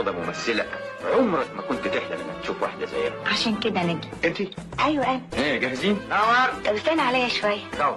النهارده ممثلة عمرك ما كنت تحلم إنك تشوف واحدة زيها. عشان كده نجي. انت أيوه أنا. إيه جاهزين؟ نور. طب استنى عليا شوية. طب.